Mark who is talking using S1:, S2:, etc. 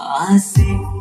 S1: I see.